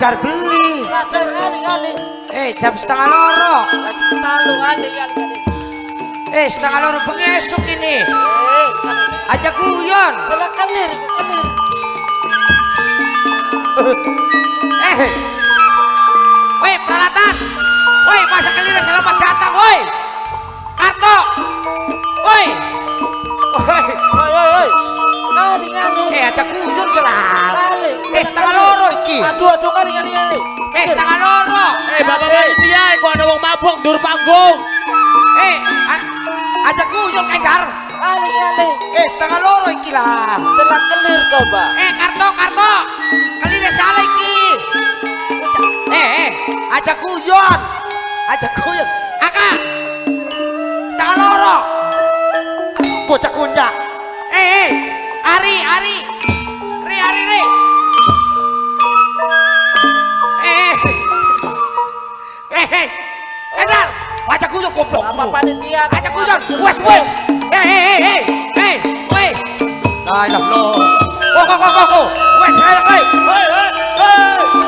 sadar beli. Sadar kali kali. Eh, jam setengah loro. Talu kali kali kali. Eh, setengah loro pengesuk ini. Eh, guyon. Bela kelir, kelir. Eh. Woi, peralatan. Woi, masa kelira selamat datang, woi. Karto. Woi woi ringane. Eh aja guyon yo lah. Wis eh, tanggal loro iki. Aduh aduh kan ringan-ringan Eh, setengah loro. Eh bapak-bapak eh. iki ya, gua ana wong mabuk ndur panggung. Eh aja guyon kenggar. Ringane. Wis tanggal loro iki lah. Telat kelir coba. Eh karto karto. Kelir ya salah iki. Eh eh aja kuyon. Aja kuyon. Aka. Setengah loro. Bocah kuncak. Eh eh Ari, Ari. Ri, Ari, Ri. Eh, eh, eh, Kendar, ajak guyon goblok. Apa panitia? Guyon. Wes, wes. Eh, eh, eh, eh, eh, wes. La illallah. Oh, kok, kok, kok, kok. Wes. Wes, wes, wes, wes.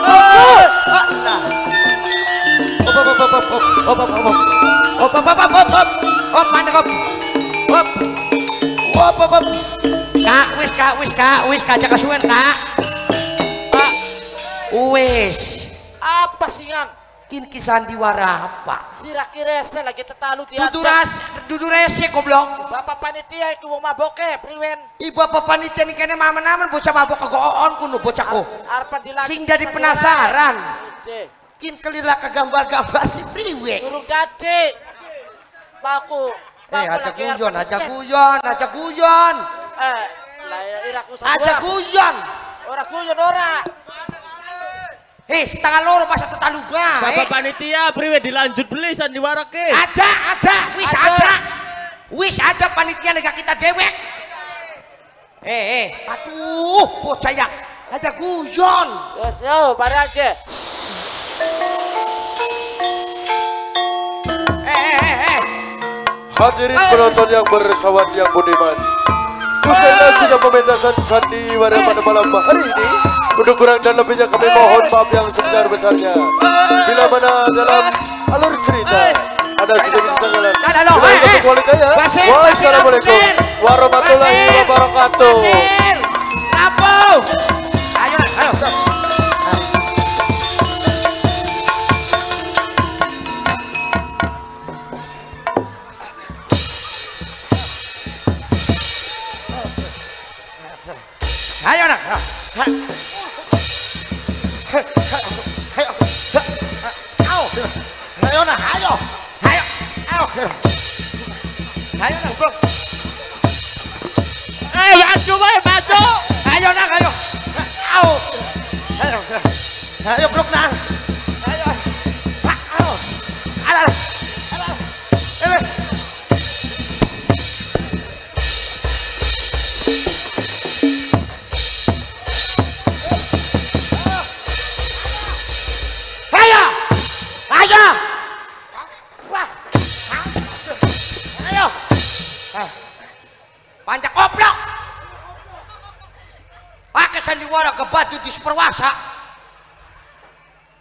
Ah, nah. Hop, hop, hop, hop, hop, hop, hop, hop, hop. Hop, hop, hop, hop, hop, hop. Kak, wis, jangan kesuwen, kak. Kak, wis. Apa sih kan? Kin kisandiwara apa? Sira kirese lagi tetalu dia. Dudu ras, dudu rese goblok. Bapak panitia iku wong maboke priwen. Ibu apa panitia ini kene mamen-mamen bocah mabok kegoon kuno bocahku. Arepan dilanjut. Sing jadi penasaran. Kin kelirlah ke gambar-gambar si priwe. Durung dadi. Paku. Eh, ajak guyon, ajak guyon, ajak guyon. Eh, lah ya. Ajak guyon. Ora guyon ora. Eh, setengah loro masa tetalu Bapak bae. panitia priwe dilanjut beli sandiwara ke. Aja, aja, wis Aja. aja. Wis aja panitia negara kita dewek. Eh, eh, aduh, bocah yang ajak guyon. Yes, yo, bareng aja. Eh, eh, eh, eh. Hadirin penonton yang bersahabat yang budiman Nasi dan pementasan sandiwara pada malam hari ini Untuk kurang dan lebihnya kami mohon maaf yang sebesar-besarnya Bila mana dalam alur cerita Ada sedikit eh, eh. ya. Wassalamualaikum. warahmatullahi wabarakatuh. Ayo. Ayo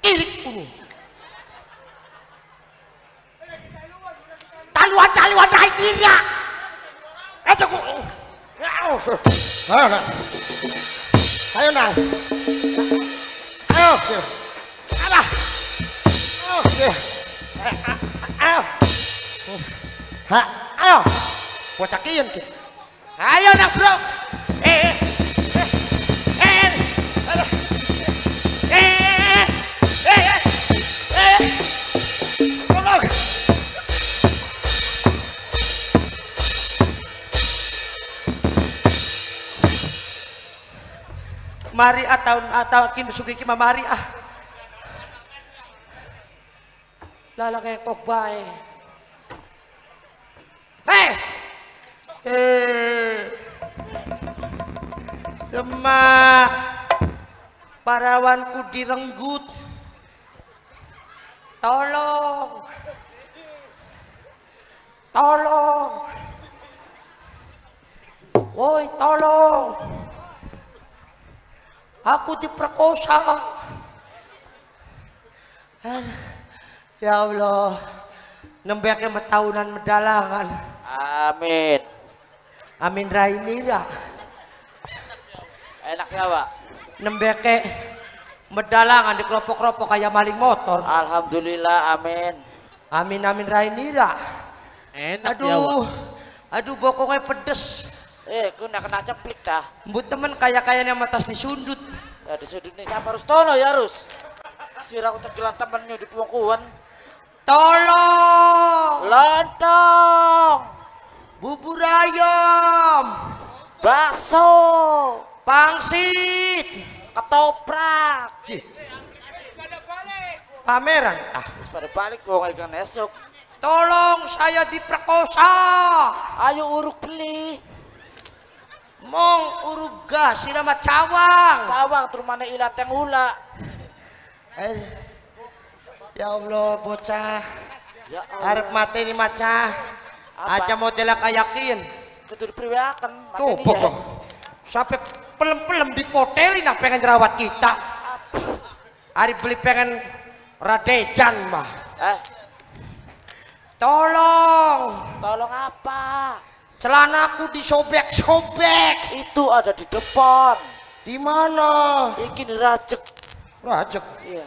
irik kulo. Taluan taluan dah kira. Itu eh, ku. Ayo nak. Ayo nak. Ayo. Ada. Ayo. Ha, ayo. Bocakin ki. Ayo nak, Bro. Eh. eh. Mari atau atau kin sugi ki mari ah. Lala kayak kok bae. Eh. Eh. Semak parawanku direnggut. Tolong. Tolong. Woi, tolong. Aku diperkosa. Aduh, Ya Allah. Nembeknya metahunan medalangan. Amin. Amin Rainira. Enak ya, Pak? Nembeke medalangan di keropok-keropok kayak maling motor. Alhamdulillah, amin. Amin amin Rainira. Enak ya. Aduh. Aduh bokongnya pedes. Eh, ku nak kena cepit dah. Mbut temen kayak-kayaknya matas disundut. Ya di sudut ini siapa harus tono ya harus. Sirah aku tegelan temennya di puang Tolong. Lontong, Bubur ayam. bakso, Pangsit. ketoprak. Cih. Pameran. Ah, Terus pada balik gua ikan esok. tolong saya diperkosa. Ayo uruk beli. Mong uruga sirama cawang. Cawang terus mana ilat yang ula. Eh, Ya Allah bocah. Ya Arep mati ini macah. Aja model kayakin. Ketur priwakan. Coba kok. Sampai pelem-pelem dipotelin nah pengen rawat kita. Hari beli pengen radejan mah. Eh, Tolong. tolong apa? Celanaku disobek-sobek. Itu ada di depan. Di mana? Iki dirajek. Rajek. Iya.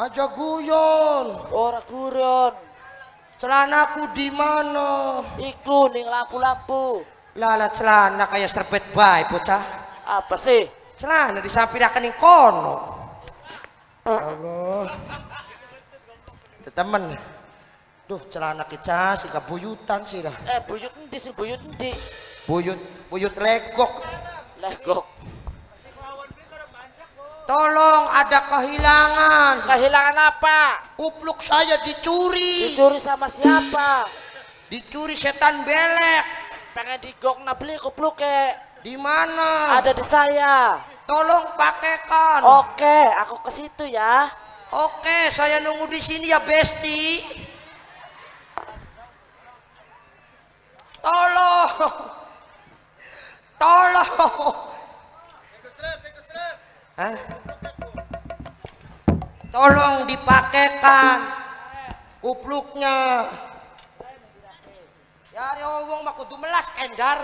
Aja guyon. Ora gurun. Celanaku di mana? Iku ning lampu-lampu. Lala celana kayak serbet baik bocah. Apa sih? Celana disampirakan ning kono. Allah. Temen. Duh, celana kita sih buyutan sih dah. Eh, buyut endi sih buyut endi? Buyut, buyut legok. Legok. Tolong ada kehilangan. Kehilangan apa? Upluk saya dicuri. Dicuri sama siapa? Dicuri setan belek. Pengen digok na beli kupluke. Di mana? Ada di saya. Tolong pakaikan. Oke, aku ke situ ya. Oke, saya nunggu di sini ya, Besti. Tolong. Tolong. Hah? Tolong dipakaikan upluknya. Ya, ya wong mah kudu melas endar.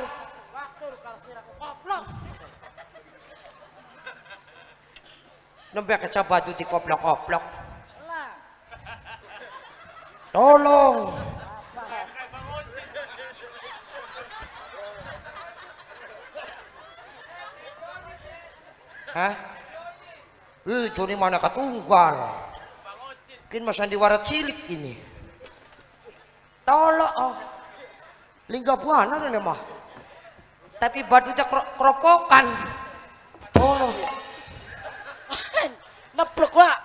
Nembek aja batu di koplok-koplok. Tolong. Hah? Eh, Joni mana ketunggal? Mungkin mas sandiwara cilik ini. Tolong. Oh. Lingga buana ini mah. Tapi batunya kro- keropokan. Tolong. Neplek, Pak.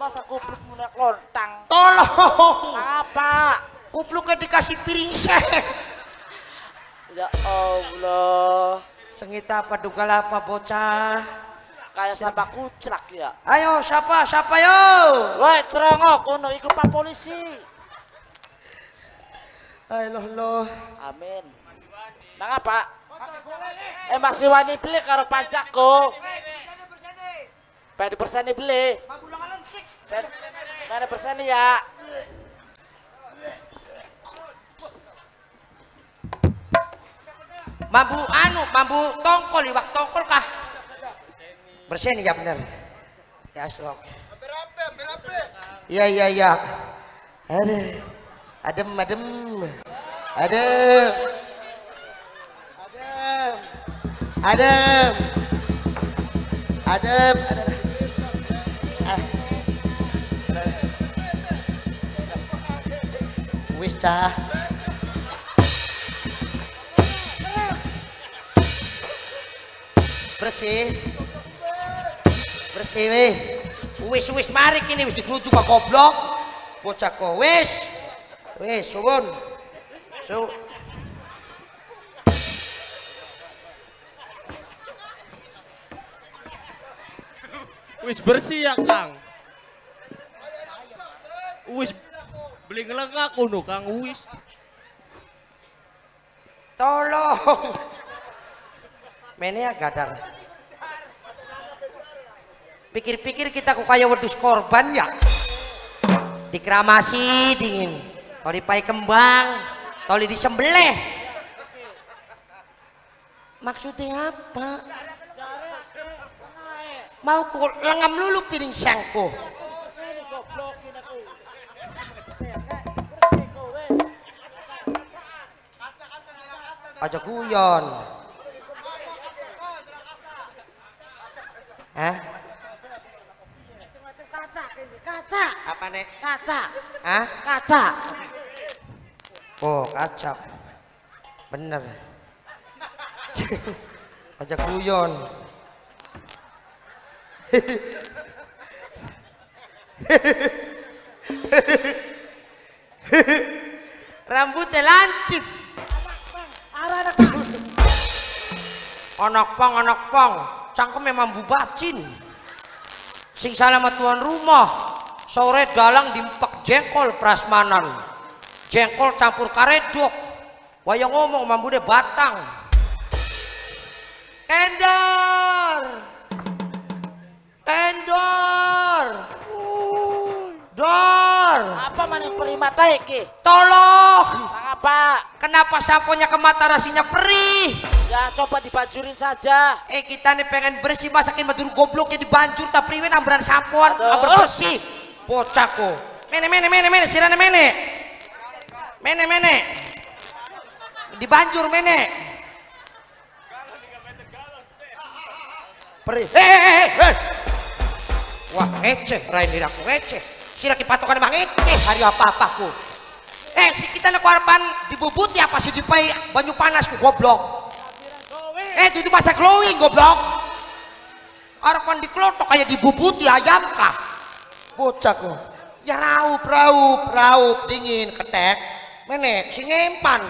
Masa kupluk munek lontang. Tolong. Apa? Kupluknya dikasih piring seh. Ya Allah. Sengita apa duga apa bocah? Kayak sama kuclak ya. Ayo siapa siapa yo? Woi, cerongok kuno ikut pak polisi. Ayo loh. Amin. Nang apa? Eh masih wani beli karo pajakku. Pengen perseni beli. Pengen perseni ya. Mambu anu, mambu tongkol, iwak tongkol kah? Bersih ya bener. Ya slok. Iya iya iya. Ada, adem adem, adem, adem, adem, adem, adem. Ah. Wis cah. Bersih bersih weh wis wis mari kini wis diklucu kok goblok bocah kok wis wis suwun su Wis bersih ya, Kang. Wis beli ngelengak kuno, Kang. Wis. tolong Mene ya gadar Pikir-pikir kita kok kayak wedus korban ya. Dikeramasi dingin. Toli pai kembang, toli disembelih. Maksudnya apa? Mau ku lengam lulu piring sangko. Aja guyon. Hah? Kaca, Apa nek? kaca, Hah? kaca. Oh, kaca. Bener. Aja guyon. Rambutnya lancip. Arah anak Anak pang, anak pang. Cangkem memang bubacin. Sing salah tuan rumah. Sore dalang dimpek jengkol prasmanan. Jengkol campur karedok. Wayang ngomong mambude batang. Endor. Endor. Dor. Apa maning perimata iki? Tolong. Apa? Kenapa samponya ke mata rasinya perih? Ya coba dibanjurin saja. Eh kita nih pengen bersih masakin madura gobloknya dibanjur tapi priwen amberan sampoan Aduh. amber bersih bocahku mene mene mene mene sirane mene. Mene mene. Dibanjur mene. Perih. Eh eh eh, eh wah ngece rain diri aku ngece sira kipatokan emang ngece hari apa apaku eh si kita nak harapan dibubuti apa sih dipai banyu panas ku goblok. Eh itu masa glowing goblok. Harapan dikelotok kayak dibubuti ayam kah? Bocah kok. Ya raup raup raup dingin ketek. Mene si ngempan.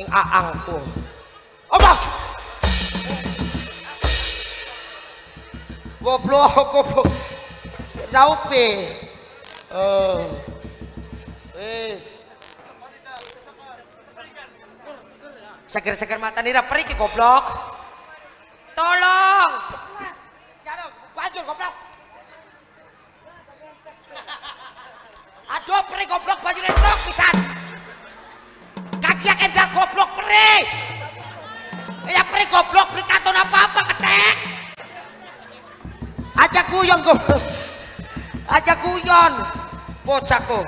Ing aangku. Oh bos. Goblok goblok. Raup eh. Eh. Seger-seger mata nira periki goblok. Tolong. Jangan banjur goblok. Aduh peri goblok baju entok pisan. Kaki kendal goblok peri. Ya peri goblok peri katon apa-apa ketek. Aja guyon goblok. Aja guyon. Bocahku.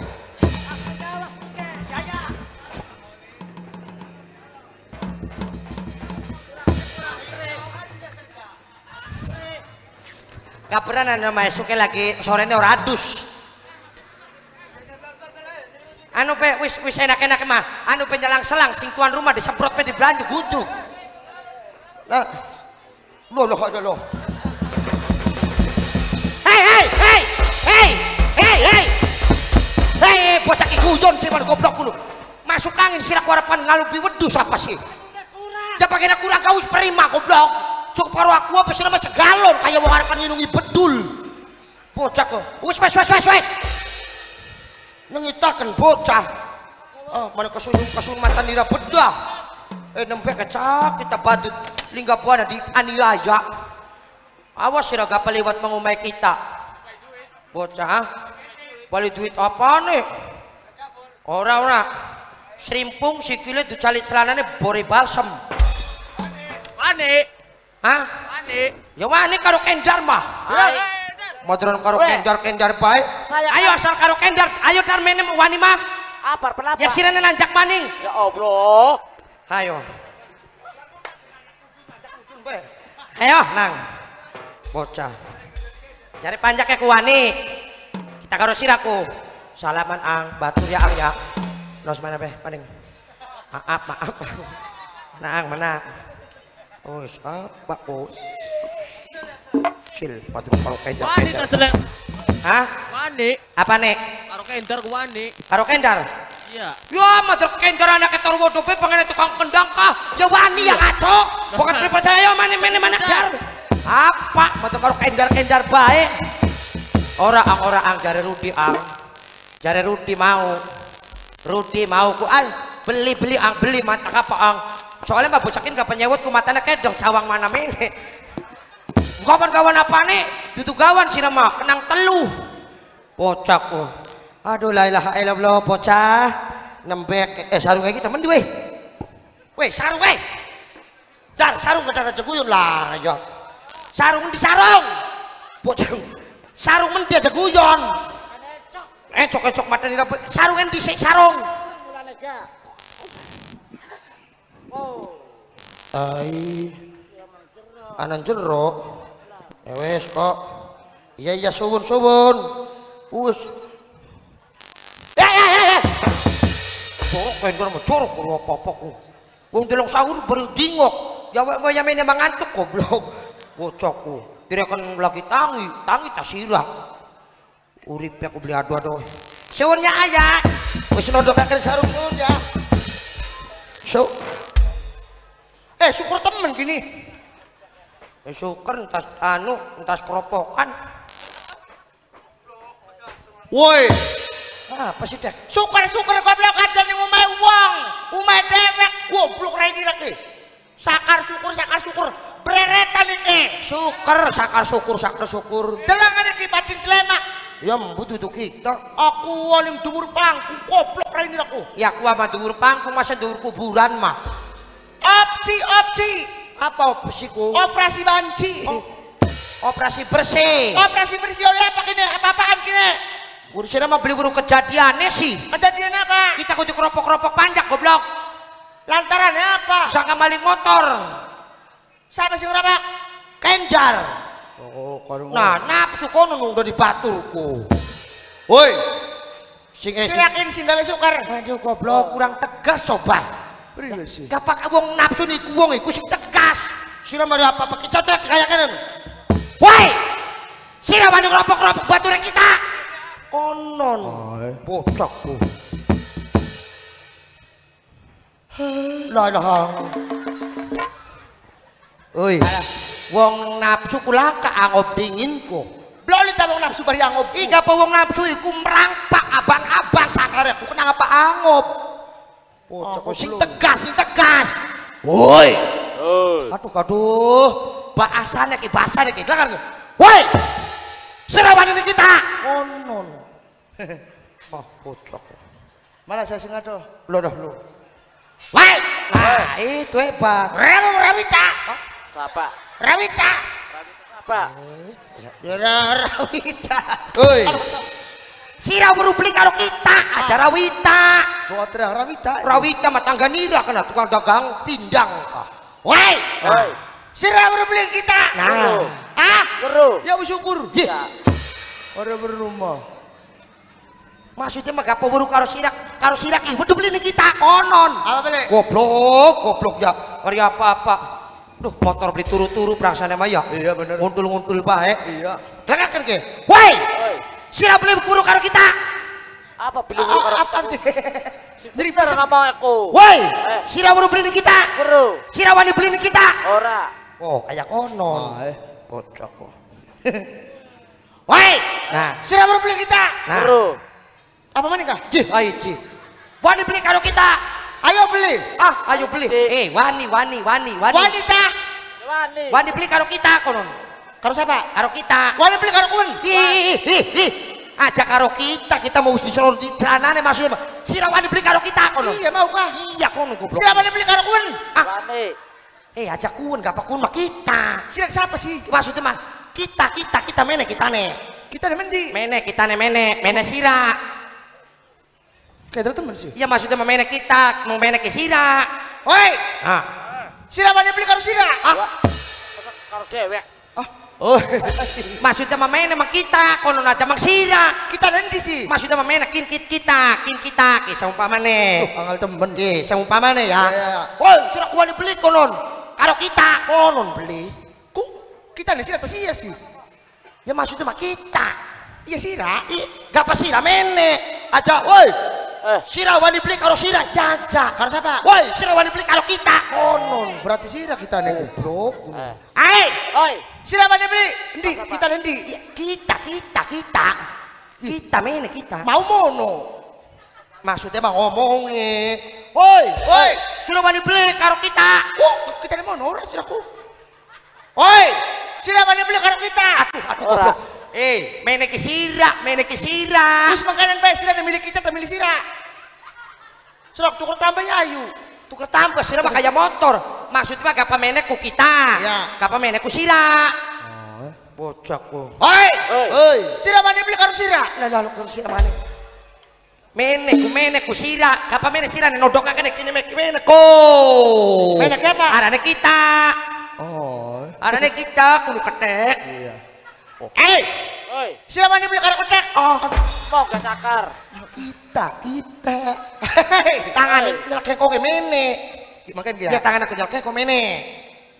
Gak pernah nana masuknya lagi sorenya adus. Anu pe wis wis enak-enak mah. Anu pe nyelang selang sing tuan rumah disemprot pe di belanja guntuk. Lah. Lo lo kok lo. Hei hei hei hei hei hei. Hei bocah ki guyon sih man goblok lu. Masuk angin sirak warapan ngalupi wedus apa sih? Ya pakai nak kurang kau perima goblok. Cukup paruh aku apa sih nama segalon kayak mau harapan nginungi bedul. Bocah kok. Wes wes wes wes wes. Nengitakan bocah. Oh, mana kesusun kesun mata nira bedah. Eh nembe kecak kita badut lingga buana di aniaya. Awas sih raga lewat mengumai kita. Bocah, ah. balik duit apa nih? Ora ora. Serimpung sikile dicalit celanane bore balsem. Ane, Hah? ane. Ya wani karo kendar mah. Modron karo Weh. kendar-kendar baik. Ayo kan- asal karo kendar. Ayo dar menem wani mah. Apa? Kenapa? Ya sirene nanjak maning. Ya Allah. Ayo. Ayo nang. Bocah. Jari panjaknya ku wani. Kita karo siraku. Salaman ang batur ya ang ya. Nos mana beh paning. Maaf maaf. Mana ang mana. Oh, apa oh. Cil, batur karo kendar Wani kendar. ta selek. Hah? Wani, Apa nek? karo kendar ku wani. Karo kendar. Iya. Ya, matur kendar anak ketor wodope pengen tukang kendang kah? Ya wani yang aco. Bukan percaya mana mana mana jar. Apa? Matur karo kendar-kendar baik. Ora ang ora ang jare Rudi ang. Jare Rudi mau. Rudi mau ku an beli beli ang beli mata apa ang. Soalnya mbak bocakin gak penyewot ku matanya kedong cawang mana mene. Kawan-kawan apa nih? Dudu gawan sih nama kenang telu. Bocah ko. Aduh la ilaha illallah bocah. Nembek eh sarung iki temen weh. Weh, sarung weh. Dar sarung ke darat jeguyun lah ya. Sarung di sarung. Bocah. Sarung men dia jeguyon. Eh cok-cok mata di sarung endi sik sarung. Oh. Tai. Anan jero. Ya wes kok. Iya iya suwun suwun. Wes. Ya ya ya ya. Corok kono mah corok kalau apa-apa ku. Wong delok sahur baru dingok. Ya wae wae mene mangantuk goblok. Bocokku. Direkan lagi tangi, tangi tak sirah. Urip aku beli adu-adu. Ayah. Wis nondokaken sarung suwun ya. So, Eh, syukur temen gini. Eh, syukur entas anu entas keropokan Woi, apa sih dek syukur-syukur goblok aja ning omahe wong. Omahe dewek goblok ini lagi. Sakar syukur, sakar syukur. Breretan iki. syukur sakar syukur sakar syukur Delangan iki batin klemak. ya butuh tuh kita Aku waling dhuwur pangku goblok ra ini aku. ya aku sama dhuwur pangkung masa dhuwur kuburan mah Opsi, opsi. Apa opsiku Operasi banci. operasi bersih Operasi bersih oleh apa kini? Apa-apaan kini? urusan mah beli buru kejadiannya sih Kejadian apa? kita kudu keropok-keropok panjang goblok Lantaran apa? sangka maling motor Siapa sih orang pak? kenjar Oh, kalau nah nafsu kono nung udah dibaturku Woi, sing eh, sing- silakin singgal sukar. aduh goblok kurang tegas coba Beri sih. Kapak wong nafsu niku wong iku sing tegas. Sira mari apa pakai cotek kaya kenen. Woi! Sira wani keropok-keropok bature kita. Konon. Bocok ku. La ilaha. Oi. Wong nafsu kula kaangop dinginku. Belum tabung nafsu bari angop. Ika pa wong nafsu iku merangpak abang-abang sakare ku kenang apa angop. Bocok ku sing tegas, sing tegas. Woi. Aduh, aduh. Bahasanya ki bahasanya ki. Dengar. Woi. Serawan ini kita. Konon. Oh, bocok. Mana saya singa tuh? Lo dah lo. Woi. Nah, itu hebat. Ramu Rawita. Siapa? Rawita. Siapa? Ya Rawita. Oi. Sira meruplik karo kita, acara Wita. Terang Rawita. Rawita matangga nira kena tukang dagang pindang kah. Woi. Woi. Sira beli kita. Nah. Ah, Guru. ya bersyukur. Ya. Orang berumah. Maksudnya mah gak buru karo sirak, karo sirak ibu tuh beli kita konon. Apa beli? Goblok, goblok ya. Ngeri apa-apa. Duh, motor beli turu-turu perasaannya mah ya. Iya, bener. Nguntul-nguntul baik. Iya. Dengarkan ke. Woi, sirak beli buru karo kita. Apa beli guru karo Apa kita? sih? Dari barang sama aku. Woi, Eh. sirak buru beli kita. Guru. Sirak wani beli kita. Ora. Oh, kayak konon. Ah, eh. Kocok kok. Woi, nah, Sira baru beli kita. nah. Apa mana kah? Ji, ayo Ji. Wani beli karo kita. Ayo beli. Ah, ayo beli. Eh, wani, wani, wani, wani. Wanita. Wani. Wani beli karo kita konon. Karo siapa? Karo kita. Wani beli karo kun. Ih, ih, ih. Aja karo kita, kita mau disuruh di tanane maksudnya. Sira wani beli karo kita konon. Iya mau kah? Iya konon goblok. Sira wani beli karo kun. Ah, eh aja kun, gak apa kun mah kita. Siapa sih? Maksudnya mah kita, kita, kita mene kita nih. Kita ada mendi. Mene kita nih mene, mene sira. Kayak temen sih. Iya maksudnya mah mene kita, mau mene ke sira. Woi, Ah, sira wani beli karo sira. ah. Karo dewek. Oh, maksudnya mah mene mah kita, konon aja mang sira. Kita nanti sih. Maksudnya mene kin kit kita, kin kita, ki saumpamane. Anggal temen. Ki saumpamane ya. Woi, sira kuwi beli konon. Karo kita konon beli. Ku kita nih sira atau iya sih? Ya maksudnya mah kita. Iya sira. Ih, gak apa sira mene. Aja, woi. Eh. Sira wani beli karo sira jaja. Karo siapa? Woi, sira wani beli karo kita konon. Berarti sira kita nih. Goblok. Eh. Ai, Oi. sira wani beli. Endi? Kita nanti. Ya, kita, kita, kita. Kita mene kita. Mau mono. Maksudnya mah ngomongnya. Woi, woi, sira wani beli karo kita. Oh, kita di mono orang sira ku. Oi, Sira mana beli karo kita. Aduh, Ora. goblok. Eh, meneki sira, meneki sira. Terus makanan bae sira milik kita tak milik sira. Serok tukur tambah ya ayu. Tuker tambah sira mah kayak motor. Maksudnya gak pamenek ku kita. Iya. Gak pamenek ku sira. Bocah ku. Hoi. Oi. Hei. Sira mana beli karo sira. Lah lalu ku sira mana? Menek ku menek ku sira. Gak pamenek sira nodok kene kene menek ku. Menek apa? Arane kita. Oh. Arane kita kudu ketek. Eh, Oi, sira mana beli karo ketek. Oh, mau gak cakar. kita kita. Hei, tangan nyelek kok mene. Makan Ya tangan aku nyelek kok mene.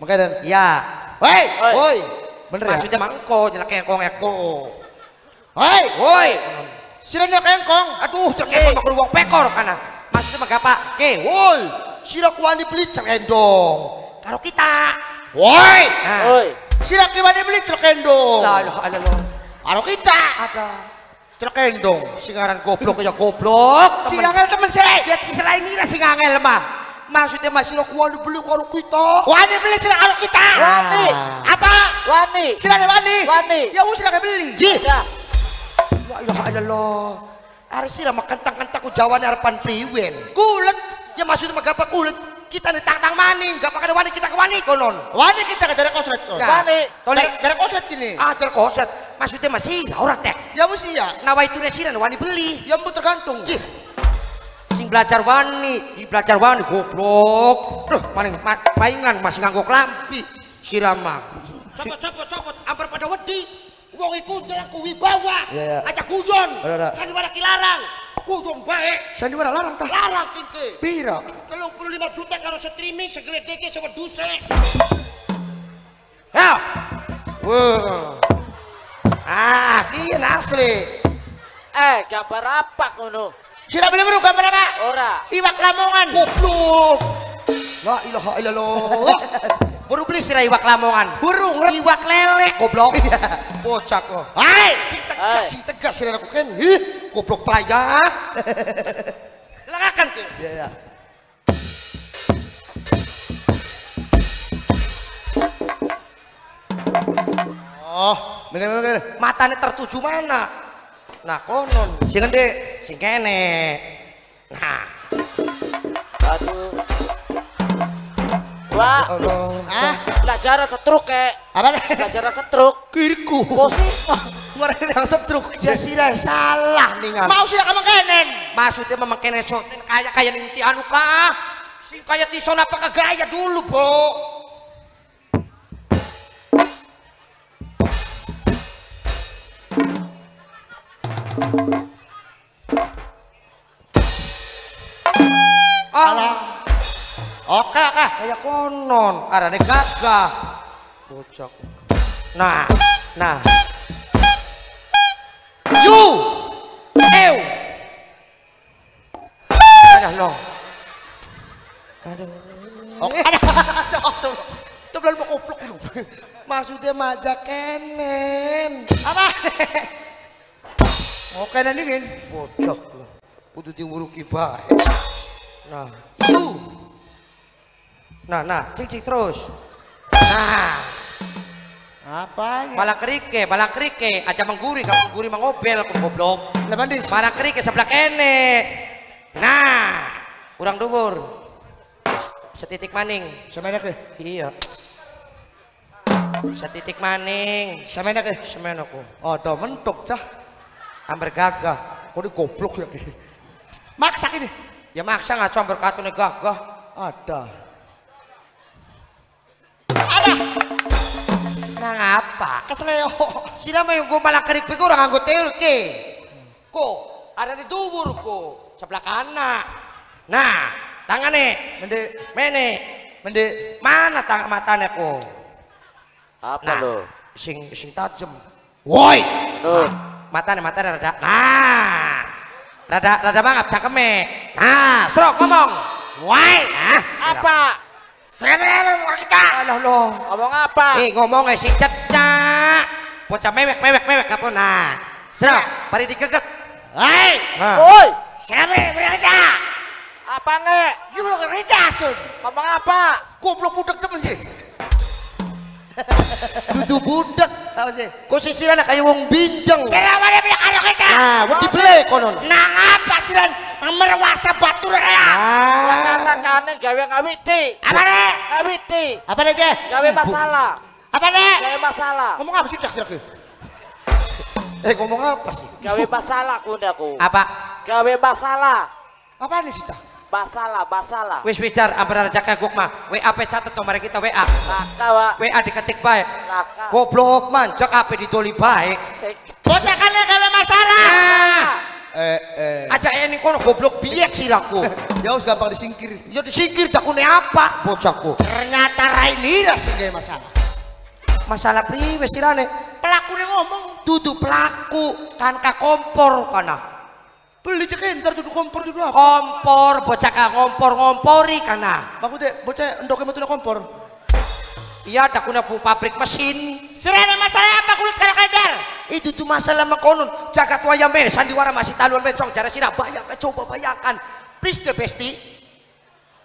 Makan. Ya. Hoi. Oi. Hoi. Bener ya? Maksudnya mangko nyelek kok eko. Hoi. Woi. Sira nyok engkong. Aduh, nyelek kok wong pekor kana. Maksudnya mah apa? Ke, woi. Sira kuani beli celendong. Karo kita. Woi. Nah. Oi, Sira kiwani beli celekendong. Lah, lah, lah, lah. Karo kita. Ada. Celekendong. Singaran goblok ya goblok. Si angel temen sih. Ya selain ini sing angel mah. Maksudnya masih lo kuani beli karo kita. Wani beli sira karo kita. Wani. Apa? wani. Sira ada wani. Wani. Ya wis sira beli. Ji. Ya, La ilaha illallah. Ari sira mah kentang-kentang ku jawane arepan priwen. Kulet. Ya maksudnya mah gapa kulit. Kita nih tang-tang maning, gak pakai wani kita ke wani konon. Wani kita ke dari koslet. Ya. Wani. Dari dari gini. ah terkoset. Maksudnya masih orang tek. Ya wis iya. Nawa itu sira wani beli. Ya mbut tergantung. Jih. Sing belajar wani, di belajar wani goblok. Duh, maning ma paingan masih nganggo klambi. Sirama. Cepet cepet cepet hampir pada wedi. Wong iku aku wibawa. Iya, iya. Aja kujon. Ada, ada. Sandiwara kilarang. Kujon baik. Sandiwara larang tah. Larang kinte. Pira? Telung puluh lima juta karo streaming segeledeke sama duse. Ya. Wah. Ah, kian asli. eh gambar apa kono? Sira beli baru gambar apa? Ora. Iwak lamongan. Goblok. La ilaha illallah. Baru beli sirah iwak lamongan. Burung. Iwak lele goblok. Bocah kok. Hai, si tegas, si tegas sirah aku kan. Ih, goblok pelaja. Silakan ke. Iya ya. Oh, bener bener. Matanya tertuju mana? Nah, konon. Sing gede. Sing kene. Nah, Aduh. Wah, Allah. Ah, belajar setruk kek. apa nih? Belajar setruk. Kiriku. Posisi. Kemarin yang setruk. Ya sirah salah nih ngan. Mau sira kamu kenen. Maksudnya memang kene soten kayak kayak ninti anu kah? Sing kayak tison apa kagaya dulu, Bro. Alah, Oke, oke. kayak konon, arane gagah. Bocok. Nah, nah. Yu. Ew. Aduh, lo. Aduh. Oke. Coba lu koplok lu. Maksudnya majak kenen. Apa? Oke dan dingin. Bocok. Kudu diuruki bae. Nah. Yu. Nah, nah, cik terus. Nah, Apa? malah kerike, malah kerike, aja mengguri, kalau mengguri mengobel, kok goblok. Lepas di Malah kerike sebelah kene. Nah, kurang dhuwur. Setitik maning. Semena ke? Iya. Setitik maning. Semena ke? Semen aku. Oh, do mentok cah. Hampir gagah. Kok di goblok ya? Maksa ini. Ya maksa ngaco hampir katune gagah. Ada. Nah ngapa? Kesleo. Sira mah yang gua malah kerik piku orang nganggo teori ke. Ko, ada di dubur ko, sebelah kanan. Nah, tangannya, Mende, mene, mende. mana tang matanya ko? Apa Nah, lo? sing sing tajem. Woi, Lo. matanya matanya rada. Nah, rada rada banget cakeme. Nah, serok ngomong. Woi, nah, Apa? Serem kita. Alah lo. Ngomong apa? Eh ngomong eh sing cedak. Bocah mewek mewek mewek apa nah. Serok, bari digegek. Hai. Nah. Woi, Serem apa nge? Yuk kerja sun. Ngomong apa? Goblok budak temen sih. Dudu budak. Apa sih? Kok sisirane kaya wong bindeng. Sirawane punya karo kita. Nah, wedi ble konon. Nang apa sih lan merwasa batur ya? Ah. Kata-kane gawe ngawiti. Apa nek? Ngawiti. Apa nek? Gawe masalah. Apa nek? Gawe masalah. Ngomong apa sih cek sih? Eh ngomong apa sih? Gawe masalah kundaku. Apa? Gawe masalah. Apa nih sih ta? Masalah, masalah. Wis wis dar ambar aja kagok mah. WA pe catet nomor kita WA. Laka, Wak. WA diketik baik. Laka. Goblok man, cek apa didoli baik. Sik. Bocah kalian gawe masalah. Ah. Eh eh. Aja ini kono goblok biek siraku. Ya wis gampang disingkir. Ya disingkir dakune apa bocahku. Ternyata Raini lah sing gawe masalah. Masalah priwe sirane? Pelakunya ngomong. Dudu pelaku kan ka kompor kana. Beli cek entar duduk kompor duduk apa? Kompor bocah ka ngompor-ngompori kana. Maksudnya bocah endoknya metu kompor. Iya dakune bu pabrik mesin. Serene masalah apa kulit kadar? Itu tuh masalah makonon. Jagat waya men sandiwara masih taluan bencong cara sira bayang coba bayangkan. Please the bestie.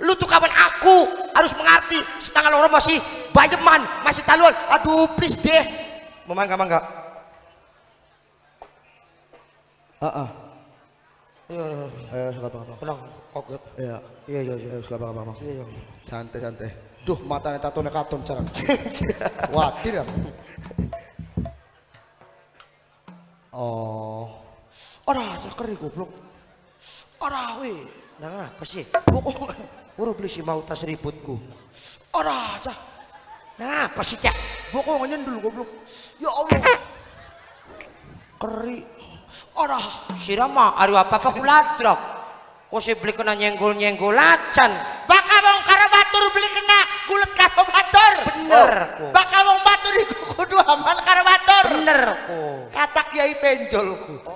Lu tuh kawan aku harus mengerti setengah loro masih bayeman masih taluan aduh please deh memangga mangga Heeh. Iya Eh, gampang gampang. tenang koget Iya. iya iya iya Eh, gampang gampang. iya iya Santai santai. Duh, matanya tatone katon cara. Wadir aku. Oh. Ora, cakeri goblok. Ora we. nah apa sih Pokok buru beli si mau tas ributku ora cah. nah apa sih cak Pokok nyendul goblok. Ya Allah. Keri. Ora. sirama ari apa apa kuladrok kok si beli kena nyenggol nyenggol acan Baka wong karo batur beli kena kulit karo batur. bener ku Baka wong batur iku kudu aman karo batur. bener ku Kata kiai penjolku. sirama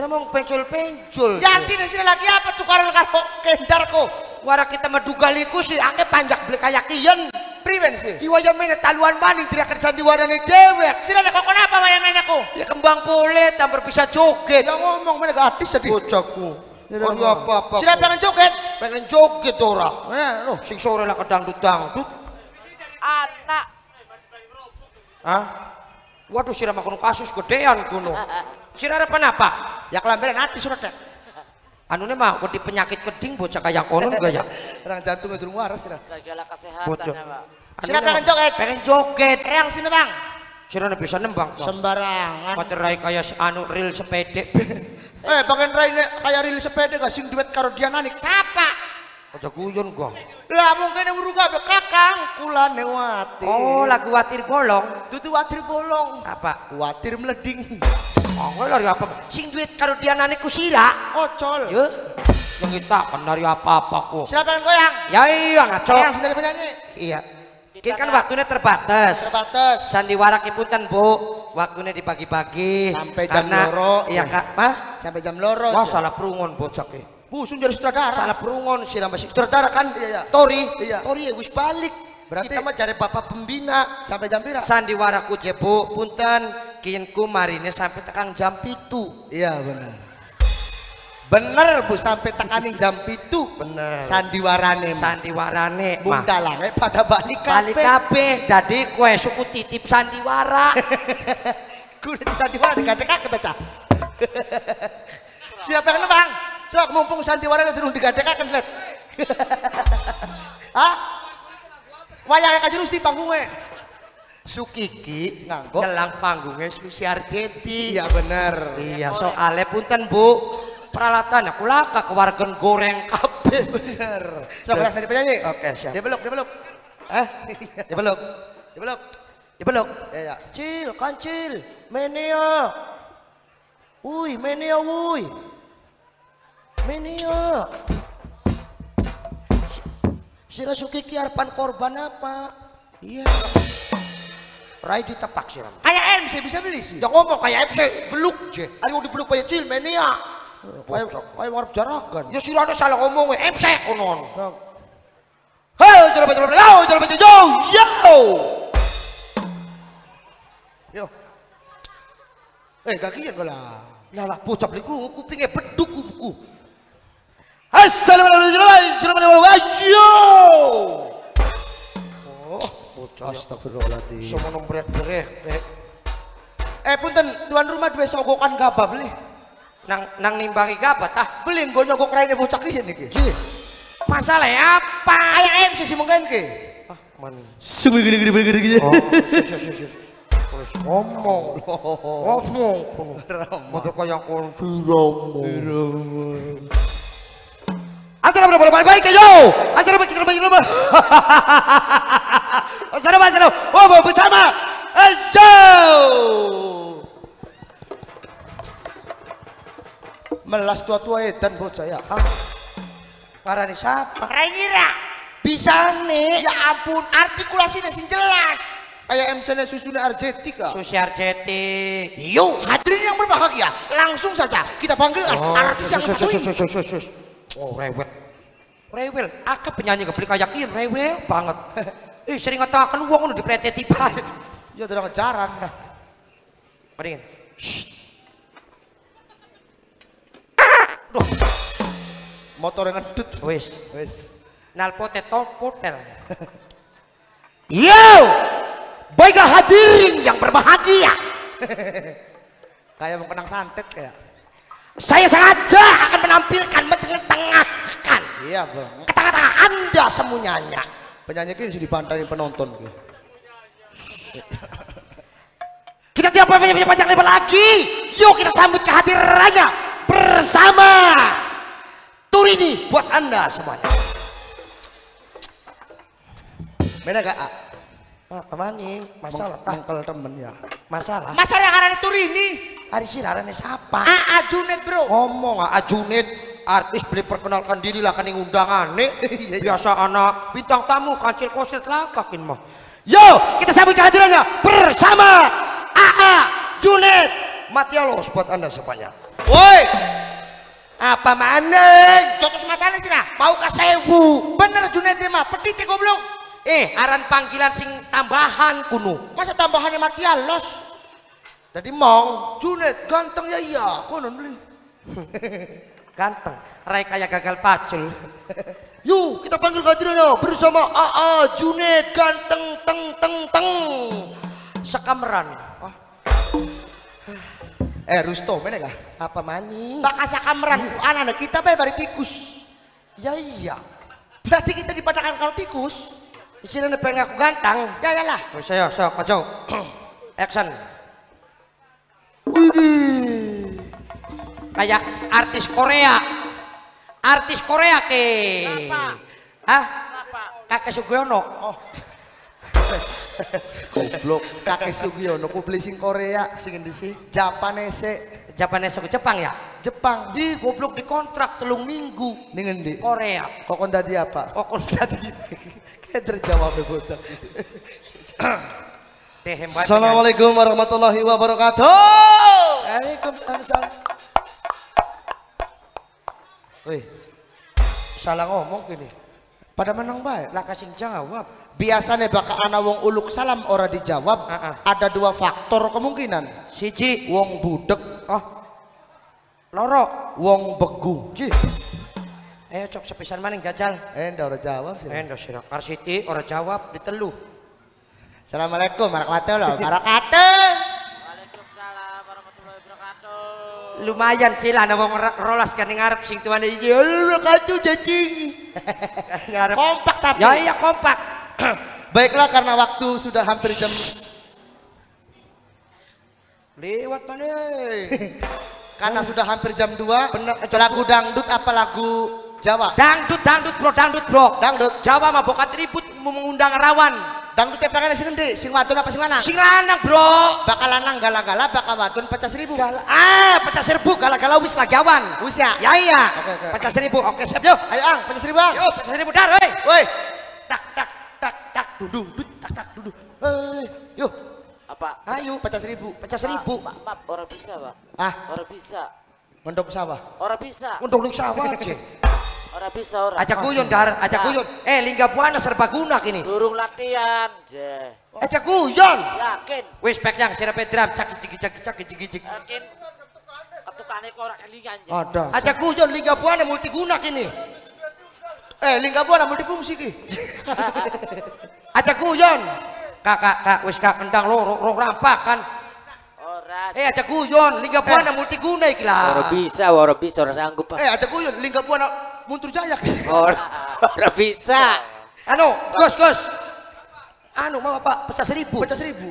mau pencul pencul Yanti di sini lagi apa tukaran karo kendarku? Wara kita medugaliku sih ake panjak beli kayak kian Priwen sih. Iwaya mene taluan maning teriak kerjaan di warane dewek Sini ada kokon apa wayang aku? ya kembang boleh tambah bisa joget Ya ngomong mana gadis jadi. bocahku Ya, Aduh apa apa Sini pengen joget. pengen joget ora Eh, loh. sing sore lah kedangdut dangdut Anak. Hah? Waduh sirah makan kasus gedean kuno. Sirah apa apa? Ya kelamberan hati surat ya. Anu mah wedi penyakit keding bocah kayak konon gak ya? Orang jantung durung waras sih. Segala kesehatan Bocah. ya, Pak. Sirah pengen joget. Pengen joget. Reang sini bang. Sirah bisa nembang. Sembarangan. Materai kayak anu ril sepede. Eh, bagian Raine kayak rilis sepeda gak sing duet karo Diananik. Siapa? Aja guyon gua. Lah mungkin urung kabeh kakang kula newati. Oh, lagu watir bolong. Dudu watir bolong. Apa? Watir meleding. Oh, lari apa? Sing duit karo dia naniku sira. Ocol. Ya. Yang kita kan dari apa-apa kok. Siapa yang goyang? Ya iya ngaco. Yang sendiri penyanyi. Iya. Ini kan waktunya terbatas. Terbatas. Sandiwara kipunten bu, waktunya dibagi-bagi. Sampai jam loro. Iya kak, mah? Sampai jam loro. Wah salah perungon bocah ke. Busun jadi sutradara. Salah perungon sih masih saudara kan? Iya, iya. Tori, Iya. Tori ya wis balik. Berarti- kita mah cari bapak pembina. Sampai jam pira? Sandiwara ku je bu, punten, kiinku marine sampai tekan jam pitu. Iya benar. Bener bu sampai tekanin jam itu. Bener. Sandiwarane. Sandiwarane, Bung dalange pada balik Balik kabeh, dadi kue suku titip sandiwara. Kudu di sandiwara digadekaken ta cah. Siapa yang bang? Sok mumpung sandiwara durung digadekaken slet. Hah? Wayang kajerus di panggungnya. Sukiki Nganggo. ngelang panggungnya Susi Arjeti. Iya bener. Iya, soalnya punten Bu. Peralatan aku laka kewargen goreng kabeh. Bener. Sok yang dari penyanyi. Oke, siap. Dia belok, dia belok. Eh, dibelok. Dia belok. Dibelok. Ya ya. Cil, kancil. Menia. Wuih, menia wuih. Menia. Si- Sira Sukiki harapan korban apa? Iya. Rai ditepak siram. Kayak MC bisa beli sih. Ya ngomong kayak MC, beluk je. Ayo dibeluk kayak cil, menia. Kayak kayak warap jarakan. Ya sira ada salah ngomong we, MC konon. Hei, jangan baca yo, jangan baca yo, yo. Yo, Eh gagian kau lah. lah lah, bocah beli kupingnya beduk kubuku. Assalamualaikum warahmatullahi wabarakatuh. Oh. Astagfirullahaladzim. Semua nombrek. Eh, Eh punten, tuan rumah dua sogokan gaba beli. nang nang nimbangi gabat ah. Beli nggo nyogok raine bocah kiye niki. Ji. Masalah apa? Ayah MC mungkin ke. Ah, man. Sumi gede gede gede gede. Oh. Terus ngomong. Ngomong. Motor kaya konfirm. Acara berapa lebar baik yo. Acara baik kita baik lebar. Acara baik acara. Oh bersama. Ayo. Melas tua-tua edan bocah ya. Ah. Parani siapa? Rainira. Bisa nih. Ya ampun, artikulasinya sing jelas. Kayak MC nya Susuna Arjetika. Susi Arjeti. Yo, hadirin yang berbahagia, langsung saja kita panggil artis yang satu ini. Oh, rewel. Rewel, akeh penyanyi ngebeli kayak ini, rewel banget. Ih, sering ngatakan uang udah dipretet tiba. Ya udah jarang. Mendingin. Motor yang ngedut. Wis, Wes. nalpote top hotel. Yo! Baiklah hadirin yang berbahagia. Kayak mau kenang santet kayak. Saya sengaja akan menampilkan mentengah-tengahkan Iya, Bang. kata-kata Anda semuanya. Penyanyi ini sudah dibantai penonton. Ki. Kita tidak punya panjang lebar lagi. Yuk kita sambut kehadirannya bersama Turini buat anda semuanya. Mana gak? Ah? Apa maning? Masalah tah? Mengkel temen ya. Masalah? Masa yang karena Turini? Hari sirarane siapa? Aa Junet bro. Ngomong ah Junid artis beli perkenalkan diri lah kening undangan nih. Biasa anak bintang tamu kancil koset lakakin mah. Yo kita sambut kehadirannya bersama AA Junid. Matialos buat anda semuanya. Woi, Apa maning? jotos matanya sih nah. Mau ke sewu. Bener Junet mah, pedit ya goblok. Eh, aran panggilan sing tambahan kuno. Masa tambahannya mati los? Jadi mong Junet ganteng ya iya. Konon beli. ganteng, rai kayak gagal pacul. Yuk, kita panggil kehadirannya bersama AA Junet ganteng teng teng teng. Sekameran. Eh Rusto, mana gak? Apa maning? Bakasa kameran, anak-anak kita bay bari tikus. Ya iya. Berarti kita dipadakan kalau tikus. Di sini pengen aku ganteng. Ya ya lah. Oh, saya, saya kacau. Action. Kayak artis Korea. Artis Korea ke. Siapa? Hah? Siapa? Kakek Sugiono. Oh. Goblok, kakek Sugiono ku beli sing Korea, sing endi sih? Japanese, Japanese ke Jepang ya? Jepang. Di goblok dikontrak telung minggu. Ning endi? Korea. Kok kon tadi apa? Kok kon tadi Kayak terjawab bocah. Assalamualaikum warahmatullahi wabarakatuh. Waalaikumsalam. Wih. Salah ngomong gini. Pada menang baik. Lah kasih jawab. Biasanya bakal ana wong uluk salam ora dijawab. Ah, ah. Ada dua faktor kemungkinan. Siji. Wong budek, Oh. Loro. wong begu. Ji. Ayo cok sepisan maning jajal. Eh, ndak ora jawab sih. Endo sira Karsiti ora jawab ditelu. Assalamualaikum warahmatullahi wabarakatuh. Lumayan cila ana wong ra- rolas kan ngarep sing tuane iki. Allah katu jadi. Ngarep. Kompak tapi. Ya iya kompak. Baiklah karena waktu sudah hampir jam Lewat mana? karena sudah hampir jam 2. Bener, Lagu dangdut apa lagu Jawa? Dangdut, dangdut bro, dangdut bro. Dangdut. Jawa mah bokat ribut mengundang rawan. Dangdut yang pengen sing endi? Sing wadon apa sing lanang? Sing lanang bro. Bakal lanang gala-gala, bakal wadon pecah seribu. Gal ah, pecah seribu gala-gala wis lagi awan. Wis ya? Ya iya. Oke, oke. Pecah seribu. Oke, siap yuk. Ayo ang, pecah seribu ang. Yo, pecah seribu dar, hei. Woi, Tak tak tak tak dudung dut tak tak dudung. Hei, yuk. Apa? Ayo, pecah seribu. pecah seribu. Pak, pak, orang bisa, Pak. Ah, Orang bisa. mendok sawah. Orang bisa. Untuk ning sawah aja. Orang bisa orang. Ajak guyon dar, ajak guyon. Eh, lingga buana serbaguna kini. Durung latihan. Je. Ajak guyon. Yakin. Wis pek yang sirape drum cak cik cik cik cik cik. Yakin. Ketukane kok orang kelingan je. Ada. Ajak guyon lingga buana multiguna kini. Eh, lingga buana multifungsi ki. Ajak guyon. Kak, kak, wis kak kendang loro, rong rampakan. Ora. Eh, aja guyon, lingga buana multiguna iki Ora lah. bisa, ora bisa, ora sanggup. Eh, ada kuyun, lingga buana muntur jaya. Ora, ora bisa. Anu, Gus, Gus. Anu, mau apa? Pecah seribu. Pecah seribu.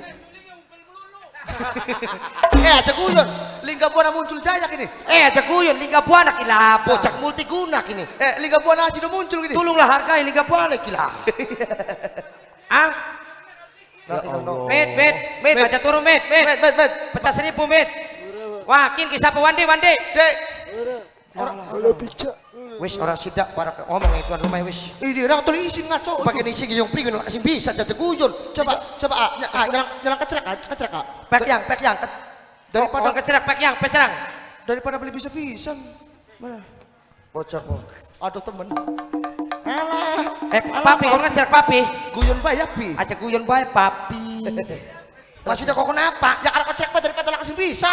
eh, ada kuyun, lingga buana muncul jaya ini. Eh, aja guyon, lingga buana kila, bocak multiguna kini. Eh, lingga buana sudah muncul gini. Tolonglah hargai lingga buana kila. ah? No, no, no. Met, met, met, Met. aja turun, met, met. Bet, bet, bet. Pecah seribu, met. Wah, kin kisah apa wande, wande. Dek, Wis ora sidak para ke omong itu rumah wis. ini orang tuh isin ngaso. Pakai nisi yung pringan kasih bisa jadi guyon. Coba, coba, ah, ah, nyelang, nyelang kecerak, ah, kecerak, ah. Pek yang, pek yang. Daripada- kecerak, pek yang, pecerang. Daripada beli bisa-bisa. Mana? Bocok kok. Aduh temen. Alah, Eh, papi, kau ngecerak papi. guyon bayar pi. Aja guyon bae papi. Maksudnya kok kenapa? Ya kalau kecerak mah daripada langsung bisa.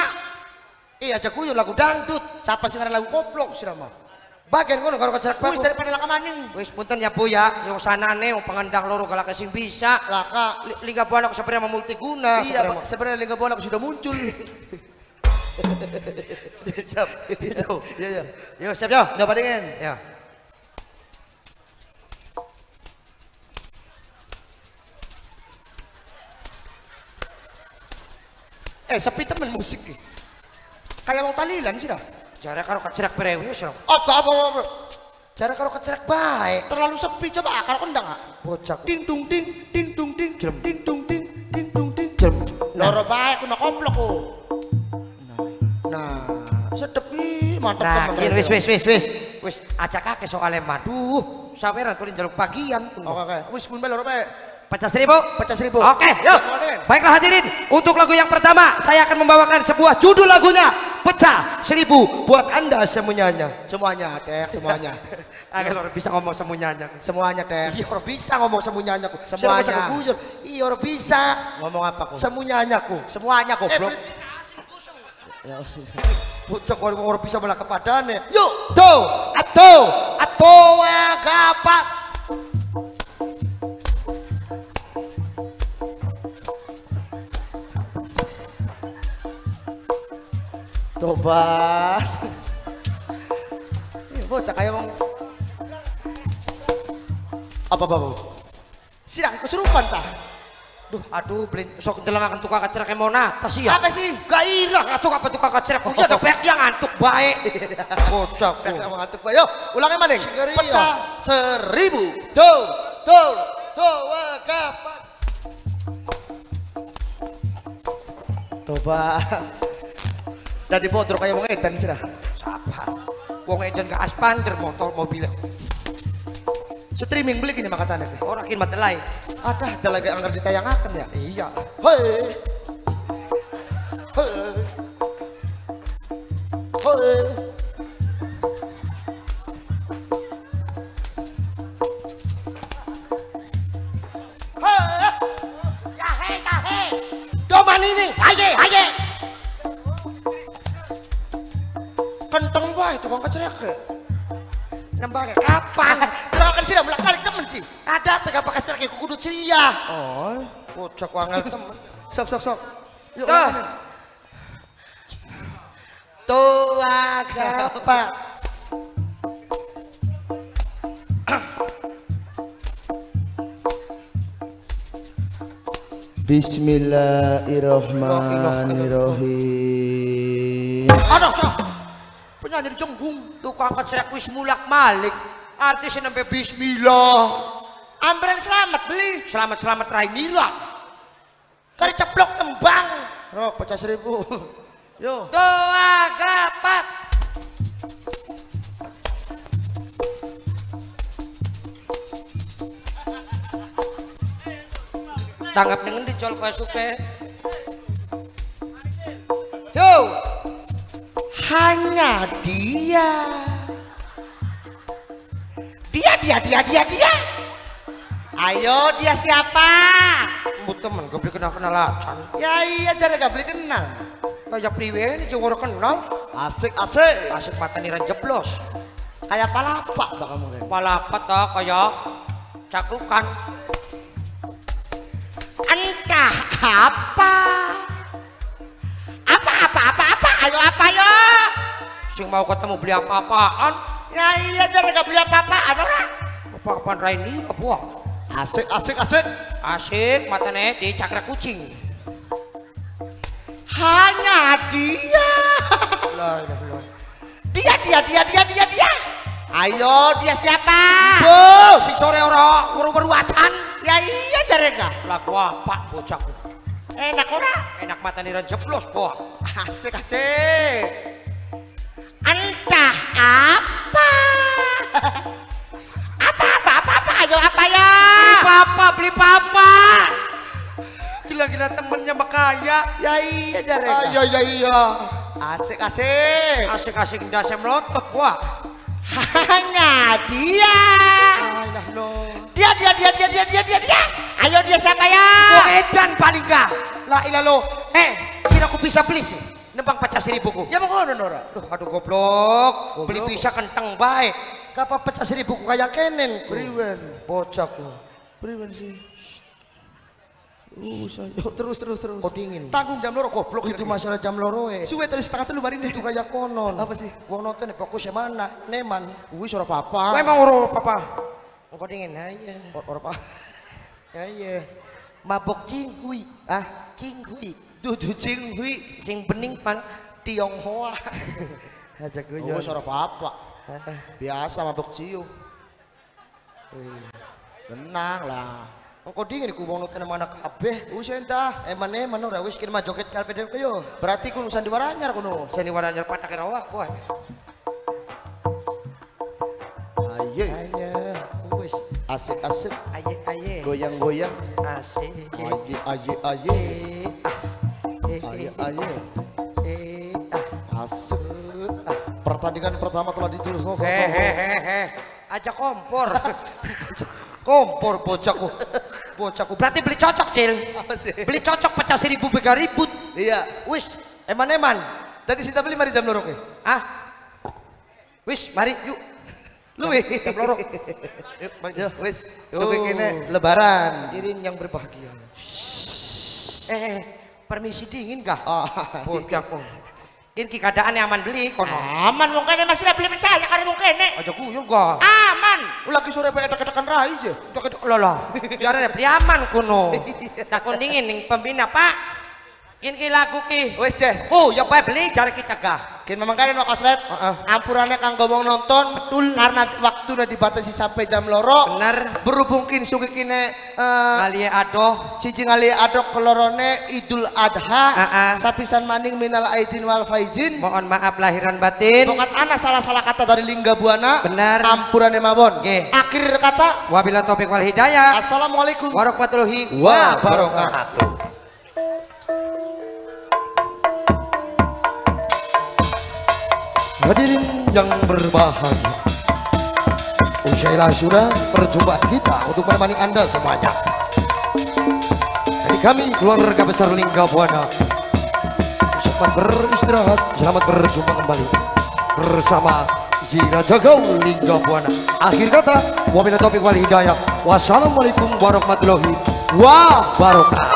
Eh, aja guyon lagu dangdut. Siapa sih lagu koplok sih nama? Bagian kono karo kecerak Wis papi. daripada laka maning. Wis punten ya Bu ya, yung sanane yung pangandang loro galak kasing bisa. Laka. Li- Liga ko sebenarnya multiguna. Iya, sebenarnya Pak. sebenarnya lingga buana sudah muncul. Siap. Yo. Iya, iya. Yo, siap yo. Padengin. Ya. Eh, sepi temen musik nih. Kayak mau talilan sih dah. Cara karo kecerak perewi wis. Apa, apa, apa. Cara karo kecerak baik. Terlalu sepi coba kalau kendang ah. Bocah. Ding dung ding, ding dung ding, ding dung ding, ding dung ding. Loro baik kena komplok kok. Nah, sedep ih, mantap Nah, wis wis wis wis. Wis acak kakek soalnya maduh. Saweran turun jaluk bagian. Oke, oke. Wis kun bae loro baik. Pecah seribu? Pecah seribu. Oke, yuk. Raden. Baiklah hadirin, untuk lagu yang pertama saya akan membawakan sebuah judul lagunya Pecah Seribu buat anda semuanya. Semuanya, Teh, semuanya. Agak orang bisa ngomong semuanya. semuanya, Teh. Iya orang bisa ngomong semuanya ku. Semuanya. Iya orang bisa Ngomong apa kok? semuanya ku. Semuanya goblok. Bocok orang orang bisa malah kepadanya. Yuk. Tuh, atau, atau agapat. Tobat. Bocah kayak mau apa apa? Sidang kesurupan tah. Duh, aduh, belin, sok delengakan tukang kacerak yang mau natas ya. Apa sih? Gairah ngantuk apa tukang kacerak. Iya ada pek yang ngantuk baik. Bocok. Pek sama ngantuk Pak. Yo, ulangnya mana? Pecah seribu. Tuh, tuh, tuh, agapat. Tobat. Jadi bodoh kayak mau edan sih dah. Sabar. Wong edan ke aspander motor mobil. Streaming beli makatan itu. Orang kin mati lain. Ada ada lagi anggar ditayangakan ya. Iya. Hei. Hei. Hei. Hei. Jahe, jahe. Doman ini. Haye, haye. Kenteng bae tukang kecerek. Nembak kapan? Terakan sih dah belak balik temen sih. Ada tega pakai cerak kudu ceria. Oh, Bocah wangel temen. sok sok sok. Yuk. Tuh. Tua kapak. Bismillahirrahmanirrahim. Aduh, Penyanyi di jenggung. Tukang kecerak wis mulak malik. Artisnya sampai bismillah. Ambren selamat beli. Selamat selamat rai nila. Kari ceplok tembang. Rok pecah seribu. Yo. Doa gapat. Tanggap dengan dicol kau suke. Yo, Hanya dia. Dia dia dia dia dia. Ayo dia siapa? mu temen gue beli kenal kenalan. Ya iya jadi gak beli kenal. Kayak priwe ini cuma orang kenal. Asik asik. Asik mata niran jeblos. Kayak palapak bakal mungkin. Palapat ah kayak cakrukan. Anda Apa? Apa apa apa apa? Ayo apa? Sing mau ketemu beli apa-apaan? Ya iya jadi gak beli apa-apaan orang. Apa-apaan Raini apa buah? Asik asik asik. Asik matane di cakra kucing. Hanya dia. Lah, lah, lah. Dia dia dia dia dia dia. Ayo dia siapa? Oh, si sore ora baru-baru acan. Ya iya jadi gak. Lah gua apa bocahku. Enak ora? Enak mata nih jeblos buah. Asik asik. Entah apa. apa apa apa apa ayo apa ya? Beli papa, beli papa. Gila-gila temennya makaya. Ya iya jadi Ah, iya iya iya. Asik asik. Asik-asik dasi melotot buah. Hanya dia. Dia dia dia dia dia dia dia dia. Ayo dia siapa ya? Wong edan paling gak. Lah ilah lo. Eh, sini aku bisa beli sih. Nembang pecah seribuku. Ya mau ngono Nora. Duh, aduh goblok. Beli bisa kenteng baik. Kapa pecah seribuku kayak kenen. Priwen. Bocahku. Priwen sih. Uh, terus terus terus. Kok dingin? Tanggung jam loro goblok Itu masalah jam loro eh. Suwe terus setengah telu mari Itu kayak konon. Apa sih? Wong nonton fokusnya mana? Neman. Wih suara papa. Kowe mau uro papa. Engko dingin aja. Suara papa. Ya iya. Mabok cinghui. Ah, Cinghui. Dudu cing hui Sing bening pan Tionghoa. aja Oh, guyon. suara papa. Biasa mabok ciu. Tenang lah. Engko dingin ku wong nonton mana kabeh. Wis entah. Eman-eman ora wis kirim joget karpe dhewe yo. Berarti kuno sandiwara anyar kuno. Seni waranya patak rawa buat. Ayo. Ayo, wis. Asik asik. Aye aye. Goyang-goyang. Asik. Aye aye aye. Eh, ah. Eh, Aye eh, aye. eh, ah. Asik. Pertandingan pertama telah ditulis Hehehe. Aja kompor. kompor bocahku. Bocahku. Berarti beli cocok, Cil. Beli cocok pecah seribu bega ribut. Iya. Wis, eman-eman. Tadi Sinta beli mari jam lorok ya? Ah. Wis, mari yuk. Lu wih. Jam loro. Yuk, mari. Ya wis. Suke kene lebaran. Hadirin yang berbahagia. Eh, eh, permisi dingin kah? Ah. Bocahku. Ini keadaannya aman beli kono. Aman mungkin masih lah beli percaya karena mungkin Aja kuyung kah? Aman. Lagi sore pe edak-edakan rai aja. Loh loh, biar ada beli aman kuno. Takon dingin ning pembina pak. Ini ki lagu ki. Wis deh. Oh ya bae beli cari kita gah. Kin memang kan nok asret. Heeh. Ampurannya kang ngomong nonton betul karena waktunya dibatasi sampai jam loro. Bener. Berhubung kin suki kine eh Kali adoh. siji ngali adok kelorone Idul Adha. Heeh. Sapisan maning minal aidin wal faizin. Mohon maaf lahiran batin. Bongat ana salah-salah kata dari Lingga Buana. Benar. Ampurannya mawon. Oke. Akhir kata. Wabillahi taufiq wal hidayah. Assalamualaikum. Warahmatullahi Wabarakatuh. Hadirin yang berbahagia. Usailah sudah perjumpaan kita untuk menemani Anda semuanya. Jadi kami keluarga besar Lingga Buana Selamat beristirahat, selamat berjumpa kembali bersama si Raja Gaul Lingga Buana. Akhir kata, wabillahi taufiq wal hidayah. Wassalamualaikum warahmatullahi wabarakatuh.